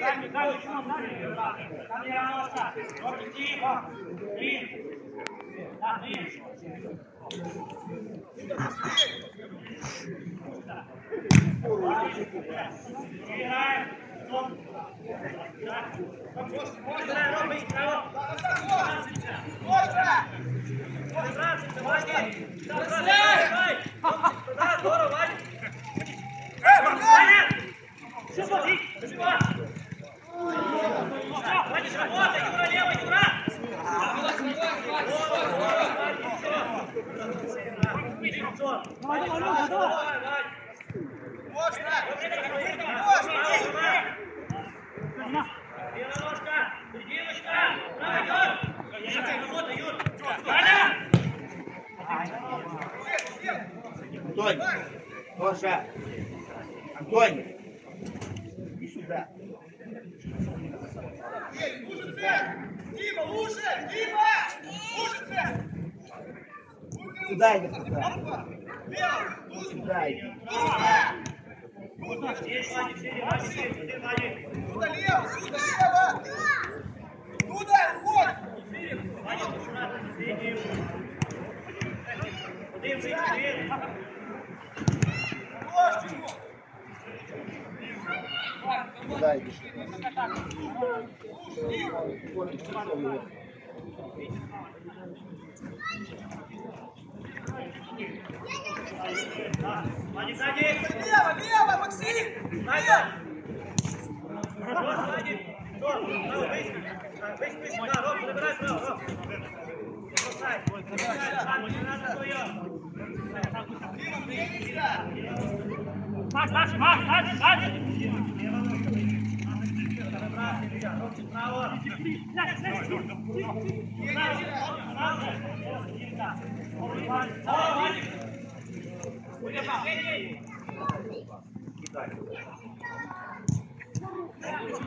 Дальний, дальний, Шимон, дальний. Там я ножка. Ножки, тихо. Три. Да, три. Играем. Стоп. Да. Играем, Рома, играем. Забраться, давай. Давай, давай. Да, здорово, Антоний, иди сюда. Дима, лучше! Дима! Лучше! Сюда иди, сюда. Сюда иди. Ваня. Туда лево! Туда лево! Туда! Вот! Ваня, аккуратно, среднюю. Один, выйди, один. Ложечку! Сюда иди. Ваня, сзади. Лево! Лево, Максим! Ваня. Хорошо, сзади. Что? Право, выйди. Так, выйди, выйди. Да, Ром,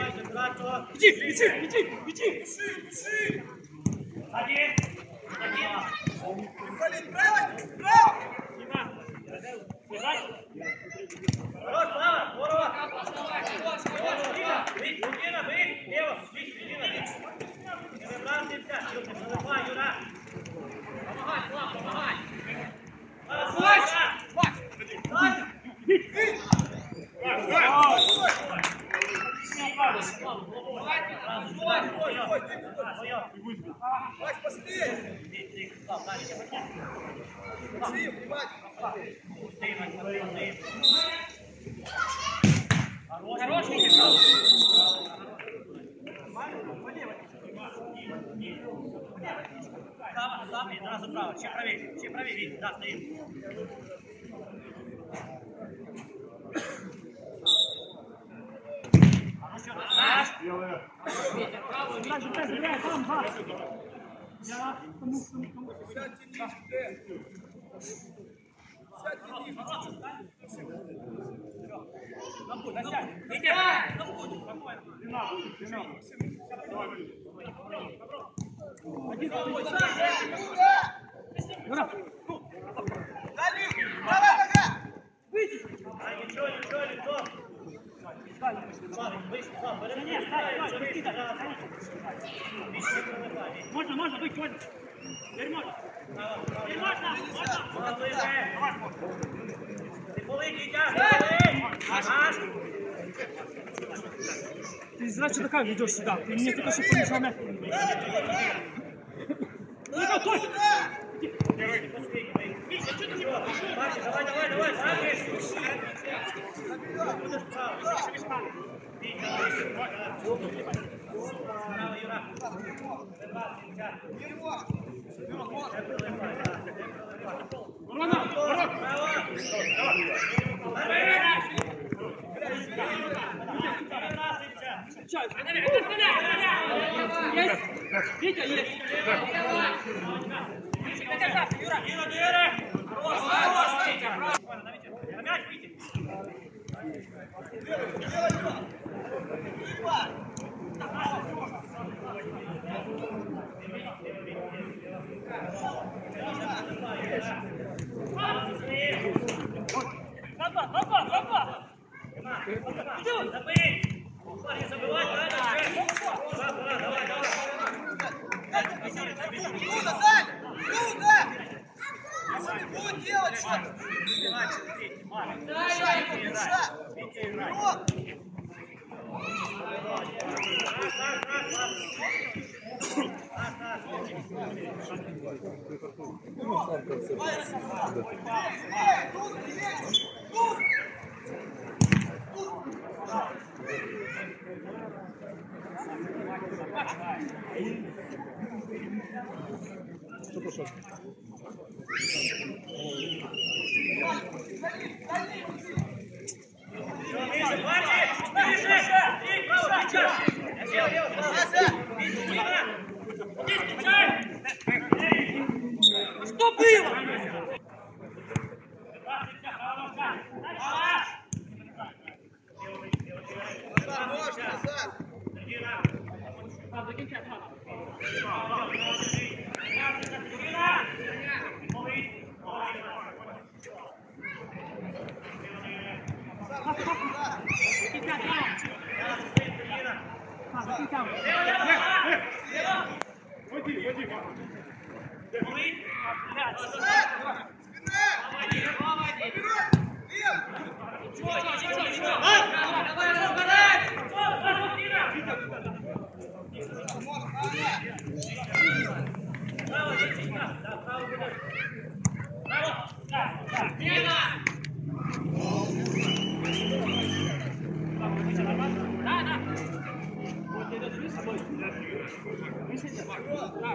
Бросай. Бросай, сам, не надо твое. Дима, двигайся! Маш, Маш, Маш, сзади, сзади. Забрался, Илья. Ром, чуть право. Дима, иди! Ты встречай! Твою, ты встречай! Инка! Ой! Давай, давай, давай! Нет, да. Все, все, играй молча! Выше, твой, лево! Туда твой! Лево, лево, смотри. Давай, давай, брату. Иди, иди, иди! Бежи, бежи! Один. Один. Валить, право! Право! Хорош, право, здорово. Середина, Чем правее, чем правее, видишь, да, стоим. А ну что, знаешь? Сядьте ниже, Дэн! Сядьте ниже! Туда! Дали! Давай, нога! А ничего, ничего, лицо. Можно, можно, быть, можно. Теперь можно. Теперь можно, можно. Молодой же. Ты полыки тяжелый. Ага. Ты значит, как ведешь сюда? Ты мне только что помешал мяч. Ну, готовь! Витя, есть! Опа, опа, опа! Забей! Эй, тут есть! Тут! Миша, хватит! Миша! Эй, право, Миша! Лево, лево, право! Что было? Назад, можно,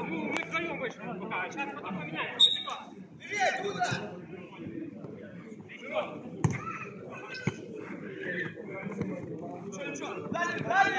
ну мы вдвоем вышли пока, а сейчас потом поменяем. Левее, туда! ¡Vaya!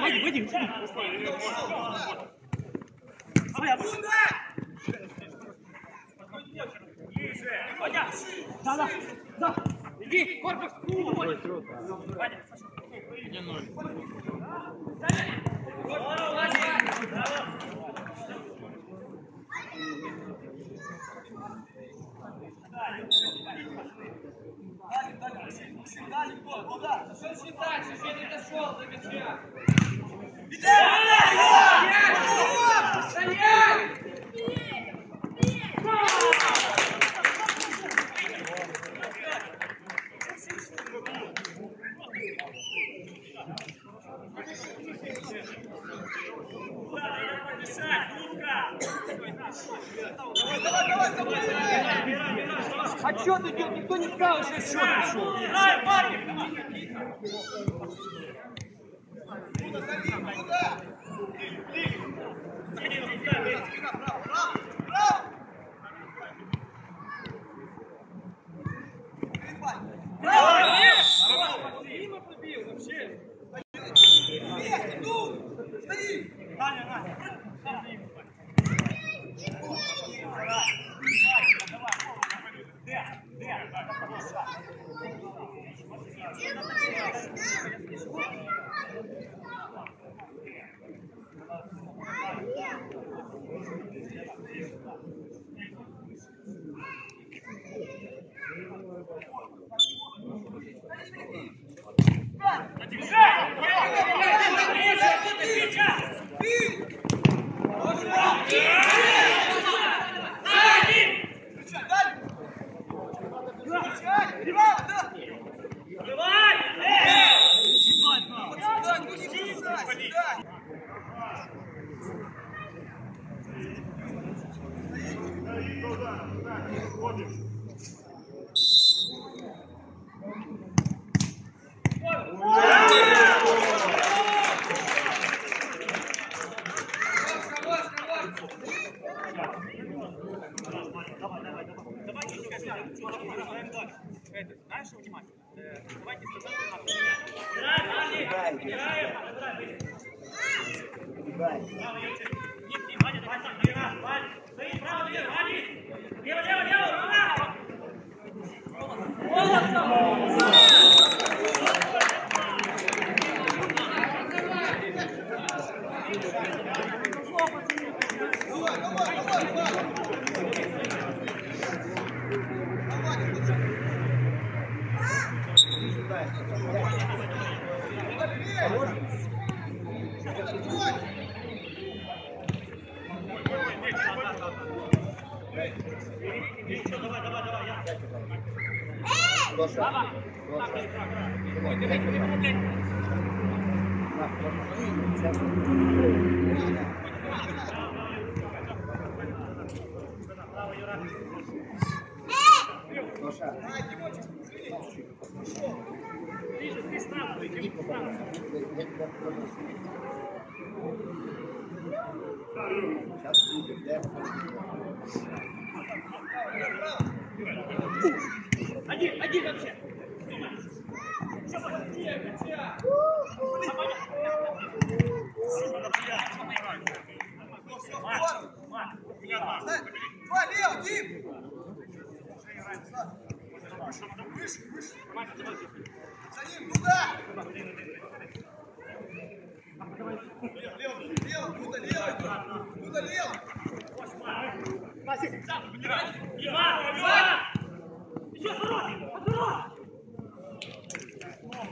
Выйди, выйди. Туда! Ваня, да, да, да. Иди, корпус. Ваня, Дальше, дальше, Максим, дальше, кто? Куда? Что А Отсчет идет, никто не сказал, что счет пошел. Играй, парни! Куда, куда?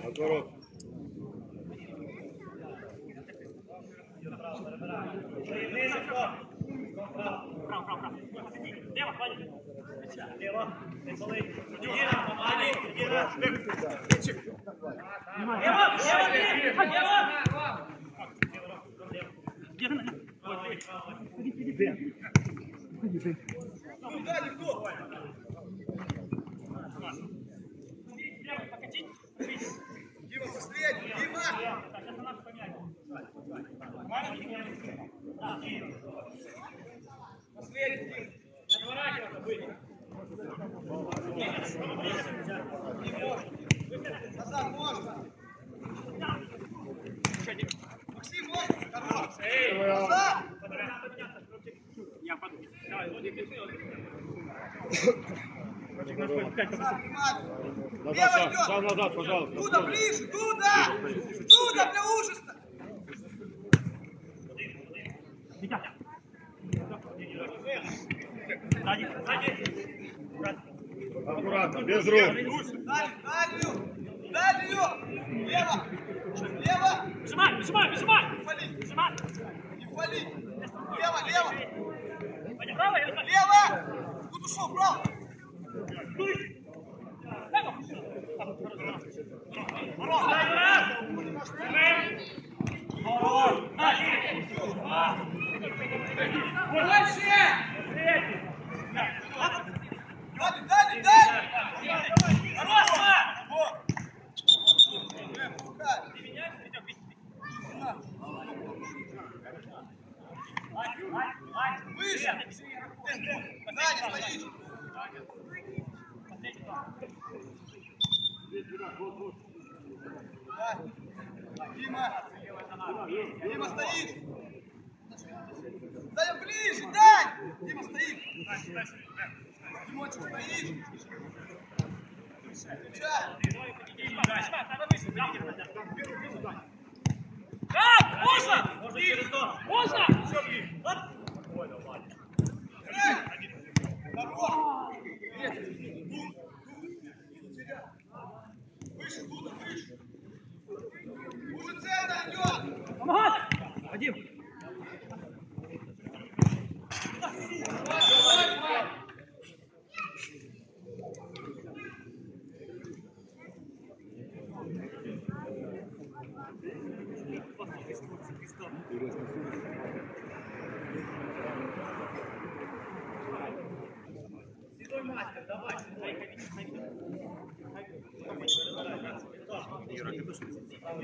Отворот. Право, право, право. Лево, хватит. Лево. Лево, помоги. Лево, лево, лево, лево. Ну, да, никто! Дима, быстрее! Дима! Последний, Дим! Назад можно! Максим, можно? Назад! Назад! Назад, назад, пожалуйста. Туда, ближе, туда! Туда, для ужаса! Аккуратно, без рук. Дальше, дальше! Дальше! Лево! Лево! Нажимай, нажимай, нажимай. Не вали! Нажимай. Не вали! Лево, лево! Пойдем, право, я знаю. Лево! Тут ушел, право! Дай его. Дай раз. Давай. Дальше. Дима! Дима, стоишь! Дай ближе, дай! Дима, стоит! Димочек, стоишь! Да, можно! Можно через то. Можно! Оп. Эй! Хорош! Выше, туда, выше! Уже центр идет! Помогать! Вадим! Право. Право,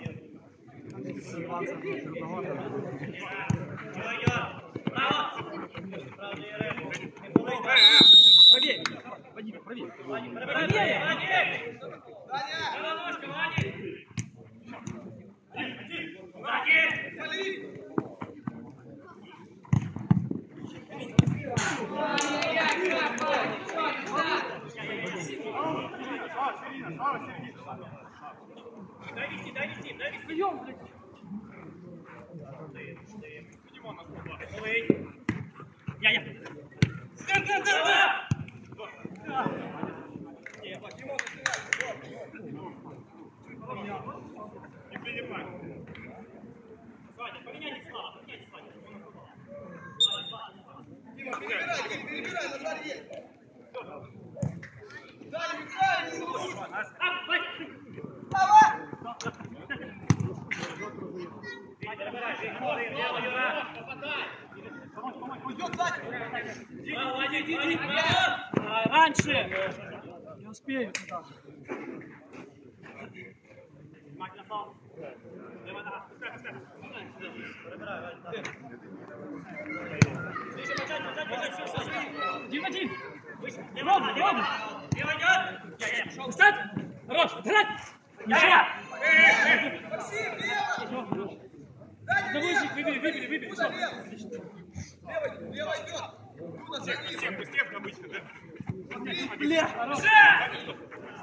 Єремо. Правее! Вадим, правее! Правее. Правее. Даня! Лева ножка, Ваня. Ваня. Вали! Дай вести, дай вести, дай вести. Прием, блядь! Малий. Я, я! Ваня, поменяйте слова, поменяйте слова. Дима, перебирай, Дим, перебирай, Назар есть! Даня, играй, не лучше! А, Вадь! Давай! Лево, Юра. Идет сзади! Право, Ваня, иди, иди, право. А, Раньше! Не успею туда. Мать напал. Лево нога. Пускай, пускай. Перебирай, Ваня. Ближе, бежать, бежать, бежать,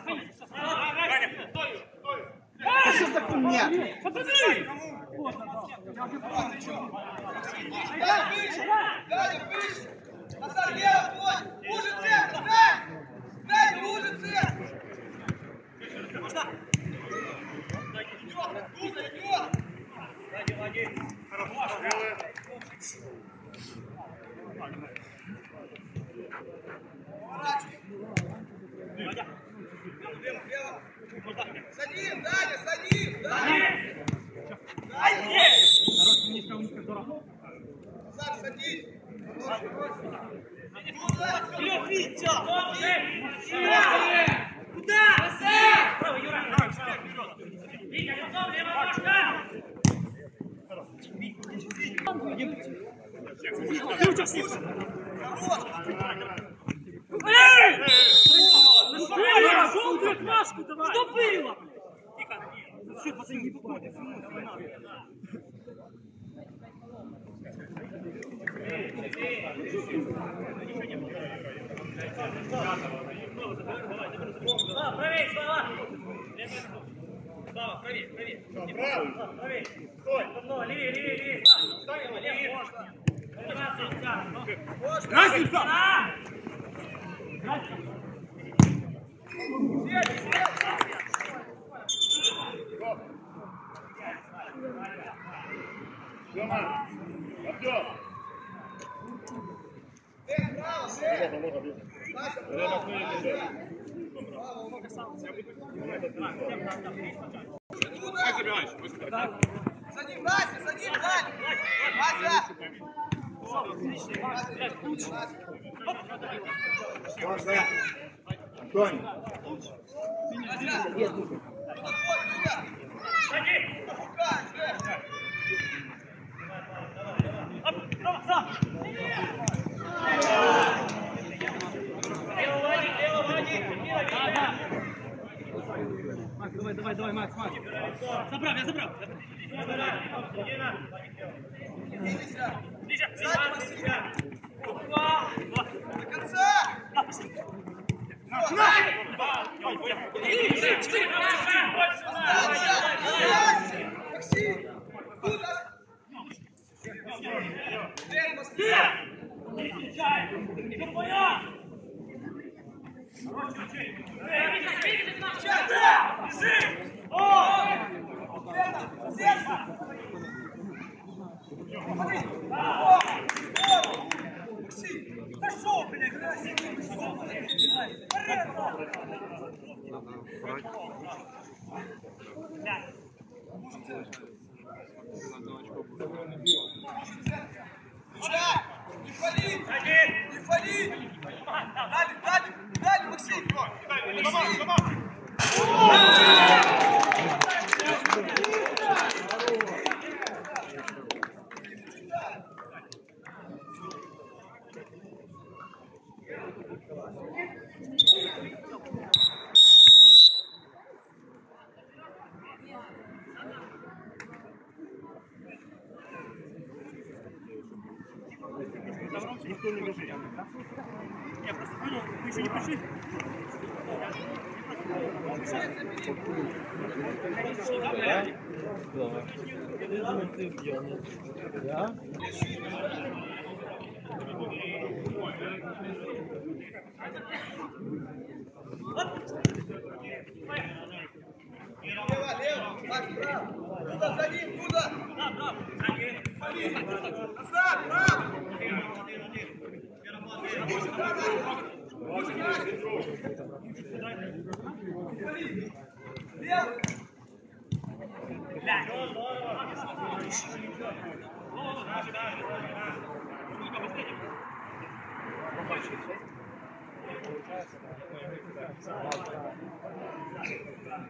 все, все, все. А, что такое? Нет! Подожди! Вот, да, Даня, выше! Даня, выше! Назар, лево твой! Уже центр, дай! Дай, уже центр! Идет, откуда идет? Сзади, Ваня. Поворачивай. Ваня. Лево, лево. Хорош, Желтую отмашку давай! Что было? Тихо! Все, пацаны, не попадет. Не надо. Слава, правее, Слава. Слава, правее, правее. Слава, правее. Стой. Ну, левее, левее, левее. Стой, левее. Здравствуй, да. Красница! Эй, право, эй! Вася, право, Вася! Право, много сам. Туда! За ним, Вася, за ним, Дань! Вася! Можно. Антоний. Вася! Туда твой, туда! Рука, Жень! Лево, Вадик, лево, Вадик. Лево, лево. Макс, давай, давай, давай, Макс, Макс. Забрав, я забрав. Середина. Двигайся. Ближе. Сзади, Получается, да.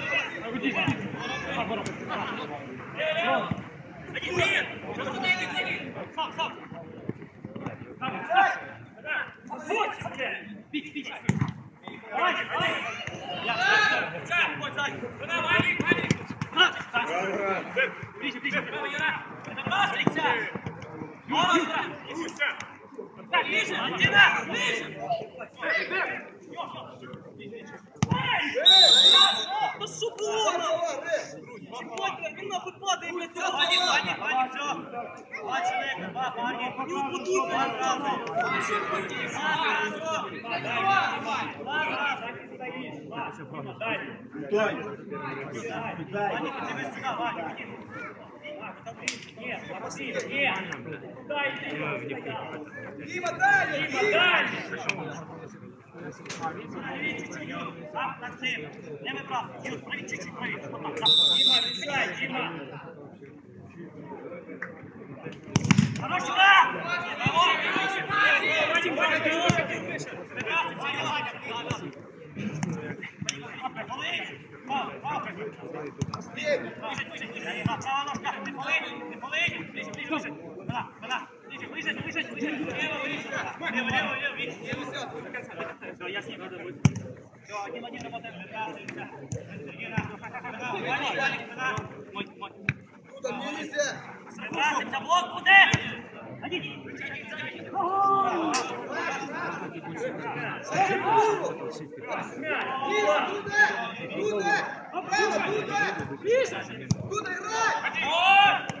Лево. Да сука! Право, Ре. Ебать, він нахуй падає, блядь, ти Ваня, Ваня, Ваня, все. Два человека, два парня. Не упаду, блядь, разом. Антонь. Ваня, ты тебе сюда, Ваня, иди. Нет, Максим, нет. Дай ты. Дима, дали. Дима. А, Максим, левый прав. Чуть, правее, чуть-чуть правее. Вот так, да. Дима, решай, Дима. Хорош, сюда! Вадим, Вадим, ты можешь? Прекрасно, Ваня, Ваня. Да, да. Полы. Пау, пау. Бей. Ближе, ближе, ближе. Да, права ножка. Не полынь, не полынь. Ближе, ближе, ближе. Да, да. Ближе, ближе, ближе, ближе. Лево, ближе. Лево, лево, лево, видишь? Лево сяду. До конца. Все, я с ним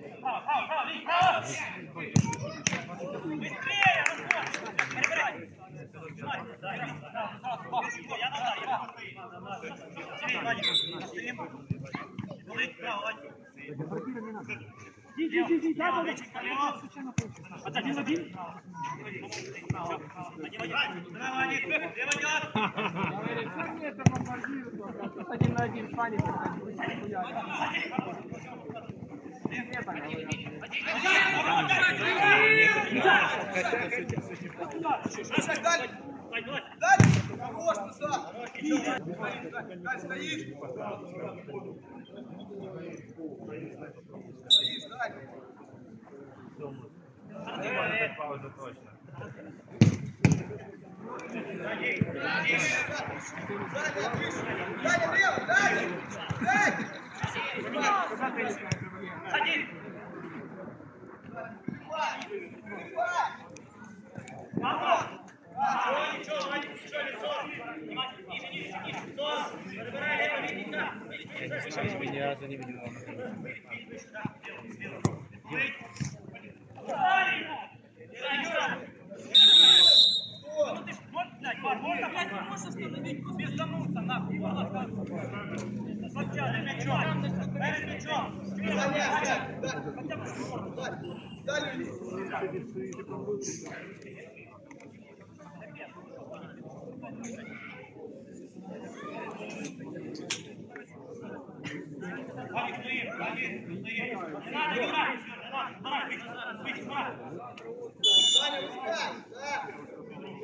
Дальше. Хорош, назад. Дальше стоишь. Стоишь, дальше. Сзади, выше. Сзади, лево, Сзади. Садись! Ничего, ничего, Вадик, ничего, лицо. Ниже, ниже, ниже, лицо. Забирай лево, выше. Ни разу не видел. Юра! Ну ты ж, вот, блядь, можно, блядь, не можешь остановить, без зануться, нахуй. Сначала мячом, перед мячом. Хотя бы шкуру. Дальше. Вадик, стоим, Вадик, стоим. Не надо! Не надо, давай, выше, выше, давай. Саня, высекай. Да.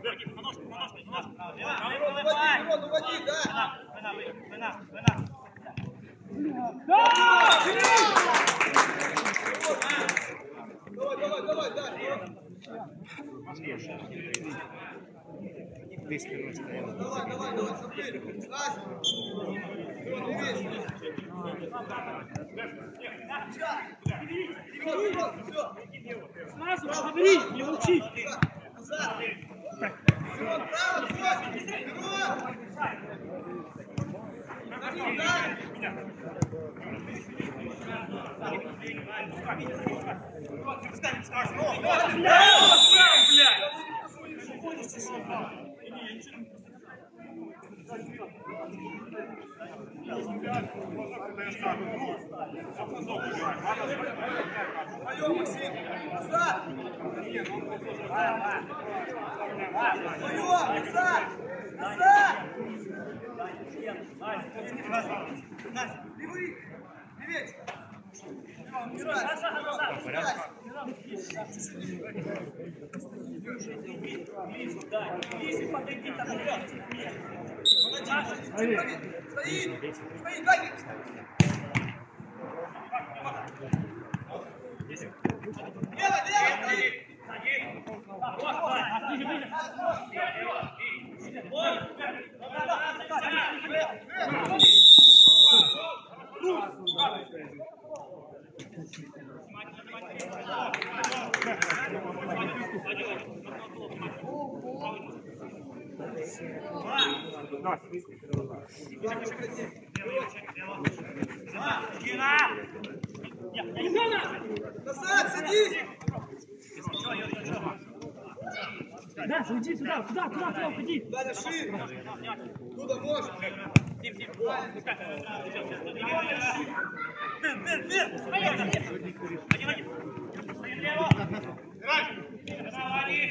Лево, лево, стоит. Назад, садись. Да, иди сюда, туда, туда, туда, ходи. Далее шире. Куда можешь? Мир, мир, мир! Один, один. лево. Право, Али. Oh, boy. Дальше, дальше. Вот, Али, Али. Держи. Туда, туда, бежать. Сильнее, блядь! Бежать,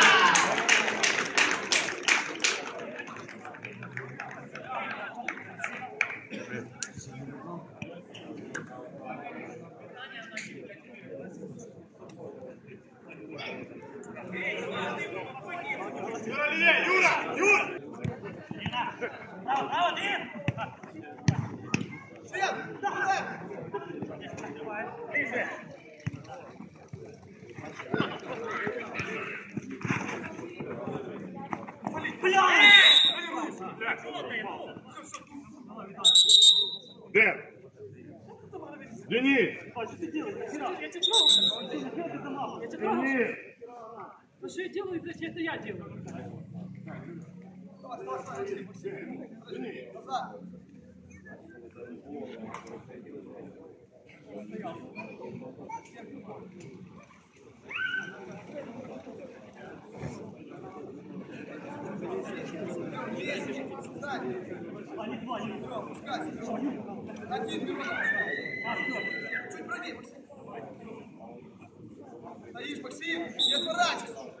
Право, право, ты! Свет, туда. Ближе. Дэн! Денис! Денис! Ну что я делаю, блядь, это я делаю. Назад. Есть, встань. Всё, опускайся. Один беру, опускайся. Чуть правее, Максим. Стоишь, Максим, не отворачивайся.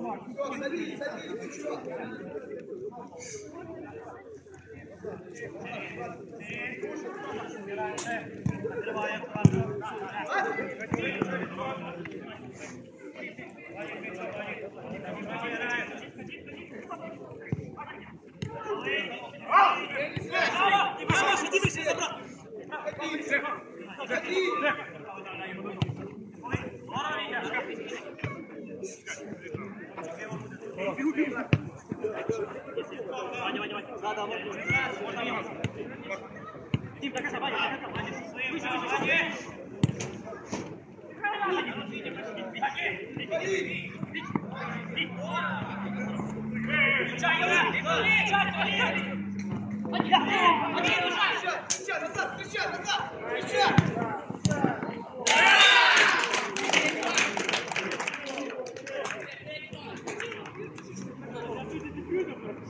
есть, Вань. Встречай, назад, встречай, назад, встречай! Лево ножка, Юра! Толкай, Жюре!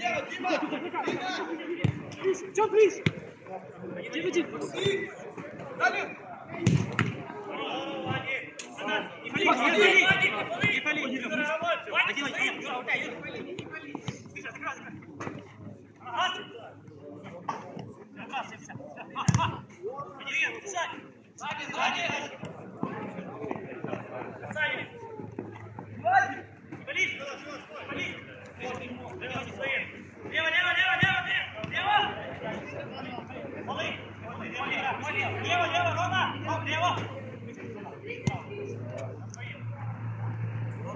Лево, Дима! Дима! Чем ближе? Дима, Дима. Максим! Далее! Не пали, не пали, не пали, не пали. Ваня, делай, Юра, Юра, удай, Юра. Слышь, закрывай, закрывай. Раз. Забрасывайся. Подери, сзади. Сзади, сзади. Сзади. Не пали, не пали. Лево, не свои. Лево, лево, лево, лево, лево. Полы. Лево, лево, лево, лево, Рома. Рома, лево.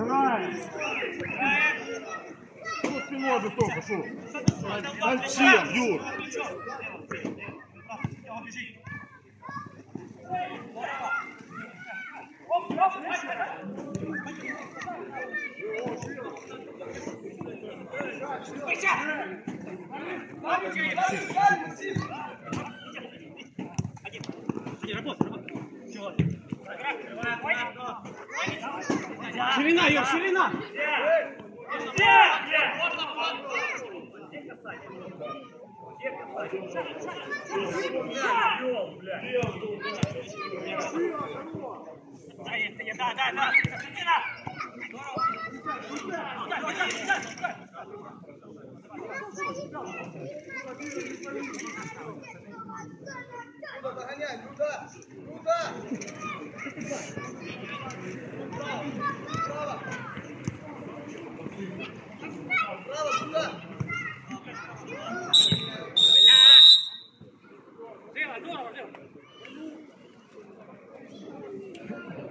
Играй. Играем. Ну, спиной бы только, шо? Зачем, Зачем, Юр? Ширина, Юр, ширина! Да, да, да, Сергеевна! Куда догоняй, куда? Куда? Право. Право, куда? Здорово, здорово, здорово!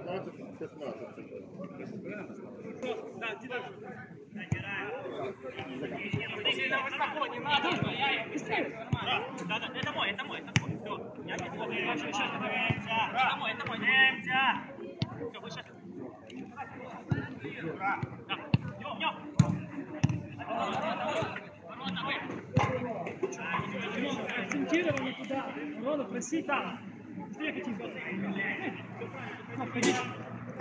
15-15. Да, иди дальше. Если на высоко не надо, быстрее. Да, да, это мой, это мой, это мой. Все, я не плохо. Это мой, это мой. Демся. Все, выше. Да. Идем, идем. Ворота, вы. Акцентировано туда. Рона, проси там. Быстрее кати. Ну,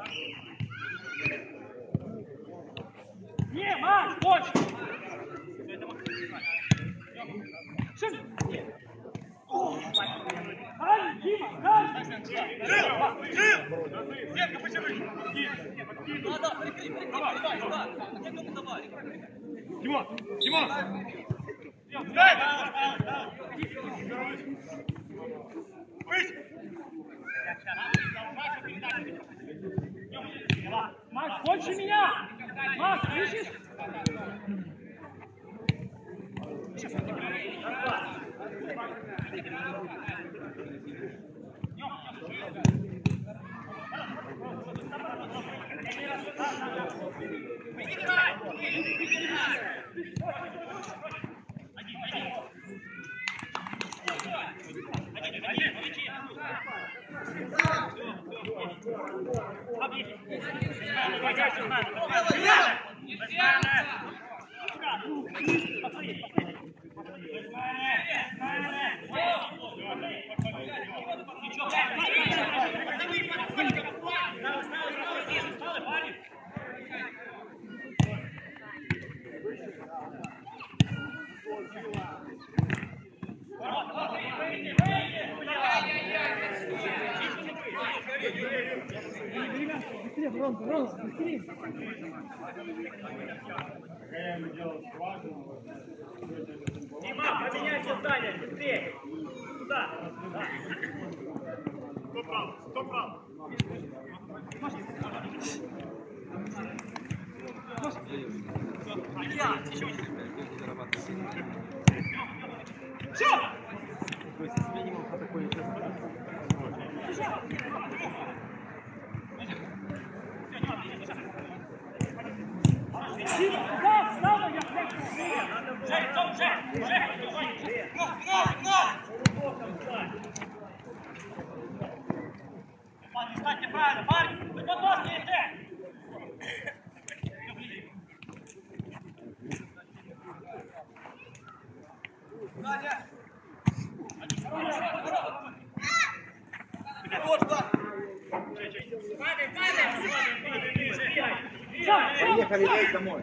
туда. Витя. Тут, тут. Лева ножка. О! Помочь, помочь! Засовывайте его туда, Макс! Да, только сильно, сильно, сильно, катайся. Сейчас. Не, Макс, точно! Шин! Ай, Дима, дай! Тимон, Тимон! Макс, больше меня! Макс, слышишь? Быстрее, Ворон, Ворон, быстрее! Дима, поменяйся здание, быстрее. Туда. Да. Кто прав? Кто прав? Илья, еще Все! Поехали домой.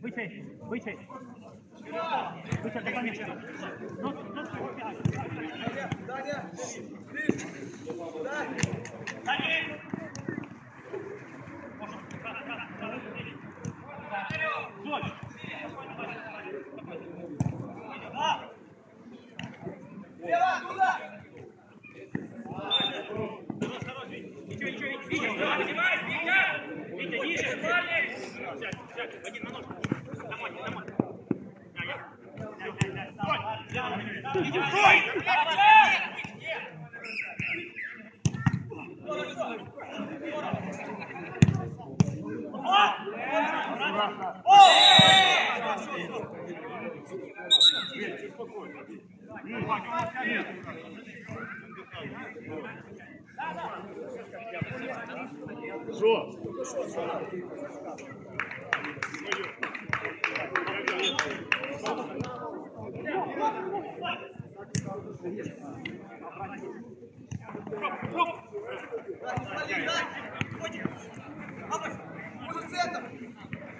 Выйти, выйти. Выйти, давай мячик. Нос, нос. Далее, ближе. Далее. Спокойно. Нет, нет, нет. Що?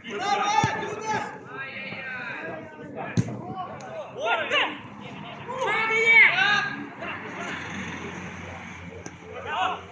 Давай, туда! Вот ты! 好